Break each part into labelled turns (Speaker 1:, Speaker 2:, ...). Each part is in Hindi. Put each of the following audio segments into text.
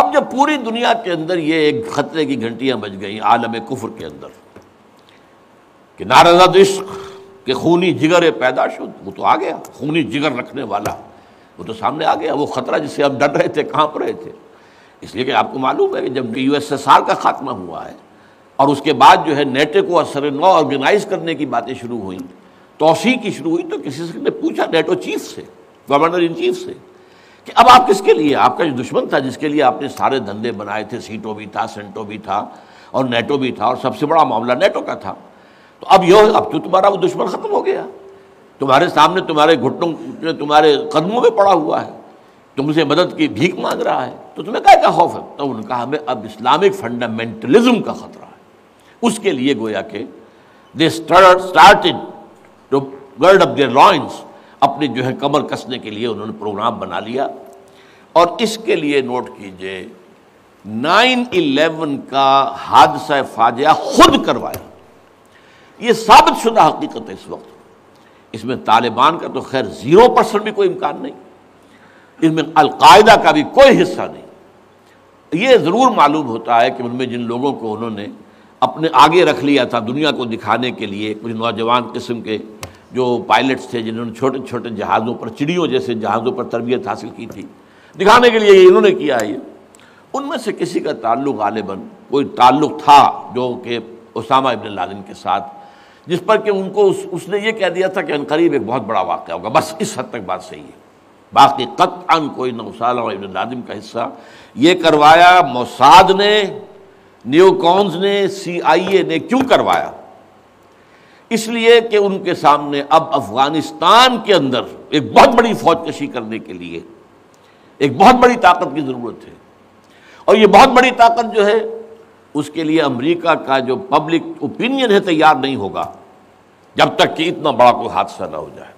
Speaker 1: अब जब पूरी दुनिया के अंदर ये एक खतरे की घंटियाँ बज गई आलम कुफर के अंदर, कि नाराजा इश्क, के खूनी जिगर पैदा शुद्ध, वो तो आ गया, खूनी जिगर रखने वाला, वो तो सामने आ गया, वो खतरा जिससे हम डर रहे थे, काँप रहे थे। इसलिए कि आपको मालूम है कि जब यू यूएसएसआर का खात्मा हुआ है, और उसके बाद जो है नेटो को असर नौ ऑर्गेनाइज करने की बातें शुरू हुई तोसी की शुरू हुई तो किसी से ने पूछा, नेटो चीफ से, गवर्नर इन चीफ से कि अब आप किसके लिए? आपका जो दुश्मन था, जिसके लिए आपने सारे धंधे बनाए थे, सीटो भी था, सेंटो भी था, और नेटो भी था, और सबसे बड़ा मामला नेटो का था। तो अब यह अब तो तुम्हारा वो दुश्मन खत्म हो गया? तुम्हारे सामने तुम्हारे घुटनों तुम्हारे कदमों में पड़ा हुआ है। तुमसे मदद की भीख मांग रहा है। तो तुम्हें क्या क्या खौफ है? तो उन्होंने कहा हमें अब इस्लामिक फंडामेंटलिज्म का खतरा है। उसके लिए गोया के they started to gird up their loins अपने जो है कमर कसने के लिए उन्होंने प्रोग्राम बना लिया। और इसके लिए नोट कीजिए नाइन इलेवन का हादसा फाजिया खुद करवाया। ये साबित शुदा हकीकत है इस वक्त। इसमें तालिबान का तो खैर ज़ीरो परसेंट भी कोई इम्कान नहीं। इसमें अलकायदा का भी कोई हिस्सा नहीं। ये ज़रूर मालूम होता है कि उनमें जिन लोगों को उन्होंने अपने आगे रख लिया था दुनिया को दिखाने के लिए, कुछ नौजवान किस्म के जो पायलट्स थे जिन्होंने छोटे छोटे जहाज़ों पर चिड़ियों जैसे जहाज़ों पर तरबियत हासिल की थी। दिखाने के लिए इन्होंने किया है ये। उनमें से किसी का ताल्लुक गालिबन कोई ताल्लुक था जो कि उसामा इबन लादिन के साथ जिस पर कि उनको उस, उसने ये कह दिया था कि अनकरीब एक बहुत बड़ा वाक़ होगा। बस इस हद तक बात सही है। बाकी कत कतअन कोई नौसाला इबन लादिम का हिस्सा। ये करवाया मोसाद ने न्यूकॉन्स ने सी आई ए ने क्यों करवाया? इसलिए कि उनके सामने अब अफ़गानिस्तान के अंदर एक बहुत बड़ी फौज कशी करने के लिए एक बहुत बड़ी ताकत की ज़रूरत है। और ये बहुत बड़ी ताकत जो है, उसके लिए अमेरिका का जो पब्लिक ओपिनियन है तैयार नहीं होगा, जब तक कि इतना बड़ा कोई हादसा ना हो जाए।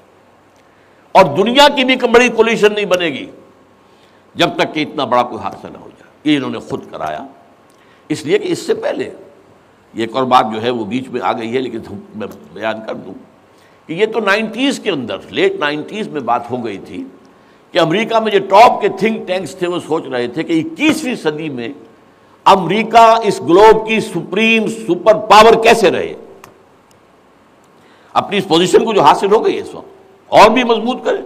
Speaker 1: और दुनिया की भी बड़ी पोल्यूशन नहीं बनेगी, जब तक कि इतना बड़ा कोई हादसा ना हो जाए। ये इन्होंने खुद कराया। इसलिए कि इससे पहले एक और बात जो है वो बीच में आ गई है, लेकिन मैं बयान कर दूँ कि ये तो नाइन्टीज़ के अंदर, लेट नाइन्टीज़ में बात हो गई थी कि अमेरिका में जो टॉप के थिंक टैंक्स थे वो सोच रहे थे कि इक्कीसवीं सदी में अमेरिका इस ग्लोब की सुप्रीम सुपर पावर कैसे रहे। अपनी इस पोजीशन को जो हासिल हो गई है इस वक्त, और भी मज़बूत करे।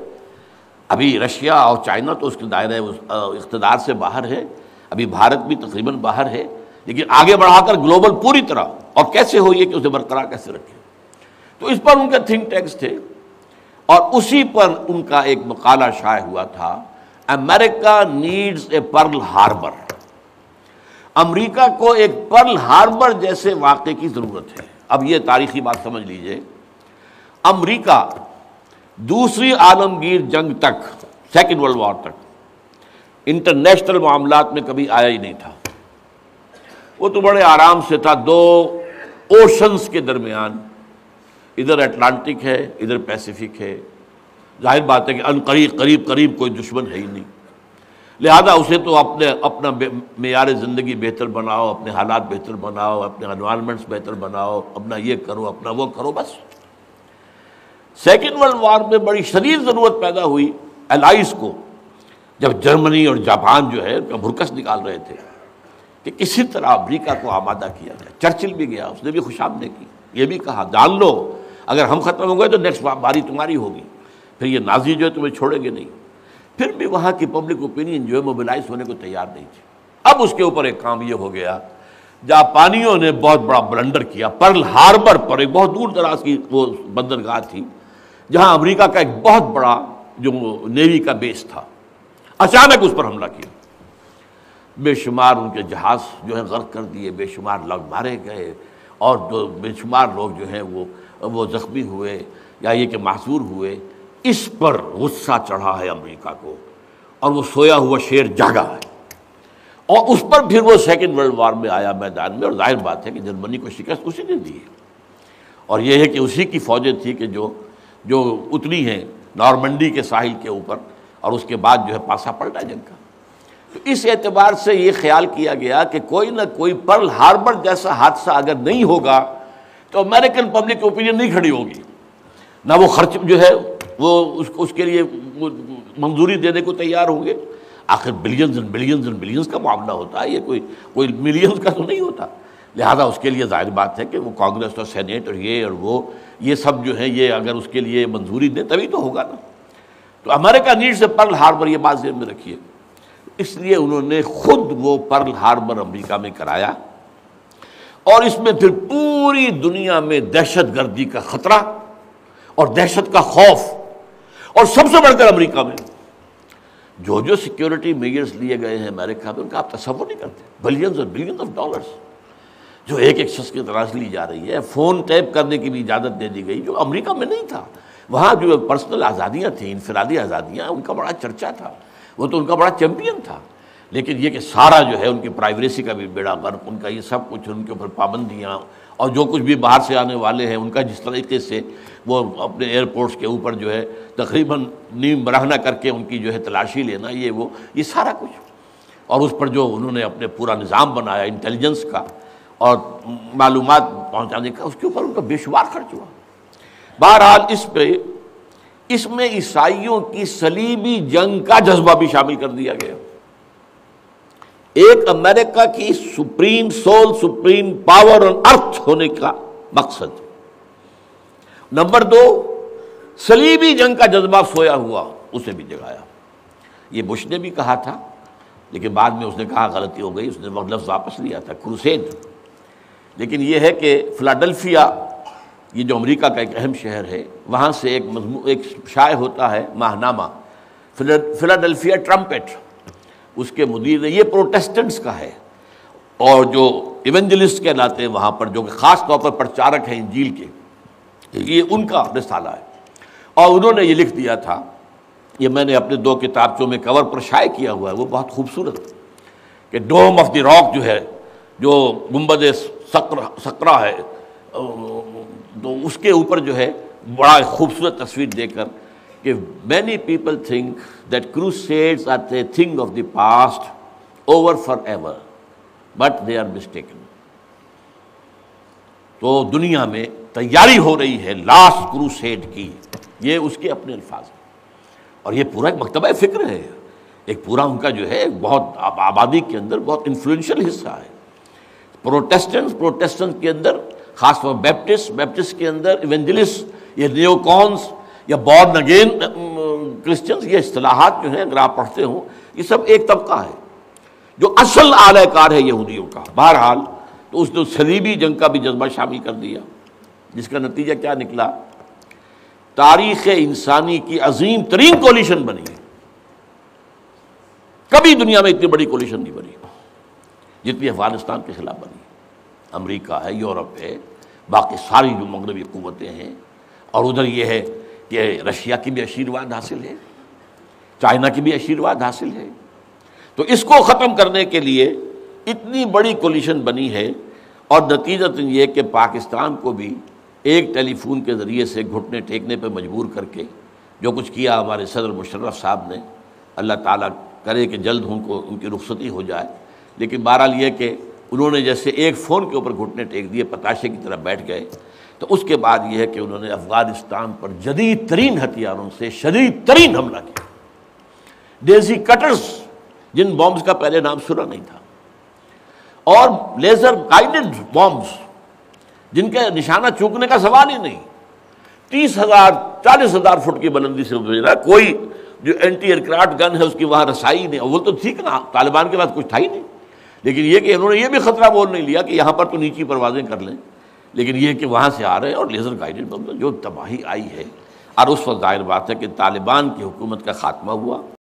Speaker 1: अभी रशिया और चाइना तो उसके दायरे इकतदार से बाहर है। अभी भारत भी तकरीबन बाहर है। लेकिन आगे बढ़ाकर ग्लोबल पूरी तरह, और कैसे हो ये कि उसे बरकरार कैसे रखें? तो इस पर उनके थिंक टैंक्स थे, और उसी पर उनका एक मकाला शाये हुआ था, America needs a Pearl Harbor America को एक पर्ल हार्बर जैसे वाक़े की ज़रूरत है। अब ये तारीखी बात समझ लीजिए। अमेरिका दूसरी आलमगीर जंग तक सेकेंड वर्ल्ड वॉर तक इंटरनेशनल मामला में कभी आया ही नहीं था। वो तो बड़े आराम से था, दो ओशंस के दरमियान। इधर अटलांटिक है, इधर पैसिफिक है। ज़ाहिर बात है कि अन करीब करीब कोई दुश्मन है ही नहीं। लिहाजा उसे तो अपने, अपना मैार ज़िंदगी बेहतर बनाओ, अपने हालात बेहतर बनाओ, अपने इन्वायरमेंट्स बेहतर बनाओ, अपना ये करो, अपना वो करो, बस। सेकेंड वर्ल्ड वार में बड़ी शरीर ज़रूरत पैदा हुई एलाइस को, जब जर्मनी और जापान जो है, उनका भुरकस निकाल रहे थे। कि किसी तरह अमरीका को आमादा किया जाए चर्चिल भी गया, उसने भी खुशामदे की। ये भी कहा, जान लो, अगर हम ख़त्म हो गए तो नेक्स्ट बारी तुम्हारी होगी। फिर ये नाजी जो है तुम्हें छोड़ेंगे नहीं। फिर भी वहाँ की पब्लिक ओपिनियन जो है मोबिलाइज होने को तैयार नहीं थी। अब उसके ऊपर एक काम ये हो गया, जापानियों ने बहुत बड़ा ब्लंडर किया। पर्ल हार्बर पर एक बहुत दूर दराज की वो बंदरगाह थी, जहाँ अमरीका का एक बहुत बड़ा जो नेवी का बेस था। अचानक उस पर हमला किया। बेशुमार उनके जहाज़ जो है गर्क कर दिए, बेशुमार लोग मारे गए, और जो बेशुमार लोग जो हैं वो वो ज़ख्मी हुए या ये कि मासूर हुए, इस पर गुस्सा चढ़ा है अमेरिका को, और वो सोया हुआ शेर जागा है। और उस पर फिर वो सेकेंड वर्ल्ड वार में आया मैदान में, और ज़ाहिर बात है कि जर्मनी को शिकस्त उसी ने दी है। और यह है कि उसी की फौजें थी कि जो जो उतनी हैं नॉर्मंडी के साहिल के ऊपर, और उसके बाद जो है पासा पलटा जंग का तो इस एतबार से ये ख्याल किया गया कि कोई ना कोई पर्ल हार्बर जैसा हादसा अगर नहीं होगा तो अमेरिकन पब्लिक ओपिनियन नहीं खड़ी होगी। ना वो खर्च जो है वो उस, उसके लिए मंजूरी देने को तैयार होंगे। आखिर billions and billions and billions का मामला होता है ये कोई कोई मिलियंस का तो नहीं होता। लिहाजा उसके लिए ज़ाहिर बात है कि वो कांग्रेस और सेनेट और ये और वो ये सब जो है ये अगर उसके लिए मंजूरी दें तभी तो होगा ना। तो अमेरिका नीड से पर्ल हार्बर ये बात जेब में रखिए। इसलिए उन्होंने खुद वो पर्ल हार्बर अमेरिका में कराया और इसमें फिर पूरी दुनिया में दहशत गर्दी का खतरा और दहशत का खौफ और सबसे बढ़कर अमेरिका में। जो जो सिक्योरिटी मेजर्स लिए गए हैं अमेरिका में, उनका आप तस्वुर नहीं करते। बिलियंस और बिलियंस ऑफ़ डॉलर्स जो एक एक शख्स की तलाश ली जा रही है, फ़ोन टैप करने की भी इजाज़त दे दी गई, जो अमेरिका में नहीं था। वहाँ जो पर्सनल आज़ादियाँ थी, इनफरादी आज़ादियाँ, उनका बड़ा चर्चा था। वो तो उनका बड़ा चैम्पियन था। लेकिन ये कि सारा जो है उनकी प्राइवेसी का भी बेड़ा गर्क, उनका ये सब कुछ, उनके ऊपर पाबंदियाँ और जो कुछ भी बाहर से आने वाले हैं, उनका जिस तरीके से वो अपने एयरपोर्ट्स के ऊपर जो है तकरीबन नीम बराहना करके उनकी जो है तलाशी लेना, ये वो, ये सारा कुछ। और उस पर जो उन्होंने अपने पूरा निज़ाम बनाया इंटेलिजेंस का और मालूम पहुँचाने का, उसके ऊपर उनका बेशुमार खर्च हुआ। बहरहाल इस पे इसमें ईसाइयों की सलीबी जंग का जज्बा भी शामिल कर दिया गया। एक अमेरिका की supreme soul, supreme power on earth होने का मकसद। नंबर दो, सलीबी जंग का जज्बा सोया हुआ, उसे भी जगाया। ये बुश ने भी कहा था, लेकिन बाद में उसने कहा, गलती हो गई, उसने लफ्ज़ वापस लिया था, क्रूसेड। लेकिन यह है कि फिलाडेल्फिया ये जो अमेरिका का एक अहम शहर है, वहाँ से एक मजमू, एक शाय होता है, माहनामा फिलाडेल्फिया ट्रम्पेट। उसके मुदीर ने, ये प्रोटेस्टेंट्स का है। और जो इवेंजलिस्ट के नाते हैं वहाँ पर, जो कि ख़ास तौर पर प्रचारक हैं इंजील के, ये उनका रिसाला है। और उन्होंने ये लिख दिया था, ये मैंने अपने दो किताबचों में कवर पर शाये किया हुआ है, वो बहुत खूबसूरत कि डोम ऑफ़ द रॉक जो है, जो गुंबद सक्र सकरा है तो उसके ऊपर जो है बड़ा खूबसूरत तस्वीर देकर कि many people think that crusades are the thing of the past over forever but they are mistaken तो दुनिया में तैयारी हो रही है लास्ट क्रूसेड की। ये उसके अपने अल्फाज और ये पूरा एक मकतबा फ़िक्र है। एक पूरा उनका जो है बहुत आबादी के अंदर बहुत इन्फ्लुएंशियल हिस्सा है। प्रोटेस्टेंट्स प्रोटेस्टेंट के अंदर खासतौर बैप्टिस्ट बैप्टिस्ट के अंदर इवेंजलिस ये नियोकॉन्स या बॉर्न अगेन क्रिश्चियंस ये असलाहत जो हैं, अगर आप पढ़ते हो, ये सब एक तबका है। जो असल आलयकार है यहूदियों का। बहरहाल तो उसने सलीबी जंग का भी जज्बा शामिल कर दिया, जिसका नतीजा क्या निकला? तारीख इंसानी की अजीम तरीन कोलिशन बनी कभी दुनिया में इतनी बड़ी कोलिशन नहीं बनी, जितनी अफ़गानिस्तान के खिलाफ बनी अमेरिका है, यूरोप है, बाकी सारी जो मगरबी क़वतें हैं, और उधर ये है कि रशिया की भी आशीर्वाद हासिल है, चाइना की भी आशीर्वाद हासिल है। तो इसको ख़त्म करने के लिए इतनी बड़ी कोलिशन बनी है, और नतीजत ये कि पाकिस्तान को भी एक टेलीफोन के ज़रिए से घुटने टेकने पर मजबूर करके जो कुछ किया हमारे सदर मुशर्रफ साहब ने, अल्लाह ताला करे कि जल्द उनको, उनकी रुखसती हो जाए। लेकिन बहरहाल ये कि उन्होंने जैसे एक फ़ोन के ऊपर घुटने टेक दिए, पताशे की तरह बैठ गए। तो उसके बाद यह है कि उन्होंने अफ़गानिस्तान पर जदीद तरीन हथियारों से शदीद तरीन हमला किया। डेजी कटर्स, जिन बॉम्ब्स का पहले नाम सुना नहीं था, और लेज़र गाइडेड बॉम्ब्स जिनके निशाना चूकने का सवाल ही नहीं। तीस हज़ार, चालीस हज़ार फुट की बुलंदी से भेजना कोई जो एंटी एयरक्राफ्ट गन है, उसकी वहाँ रसाई नहीं। वो तो ठीक ना, तालिबान के पास कुछ था ही नहीं। लेकिन ये कि इन्होंने ये भी खतरा बोल नहीं लिया कि यहाँ पर तो नीची परवाजें कर लें। लेकिन ये कि वहाँ से आ रहे हैं और लेज़र गाइडेड बम जो तबाही आई है। और उस वक्त ज़ाहिर बात है कि तालिबान की हुकूमत का खात्मा हुआ।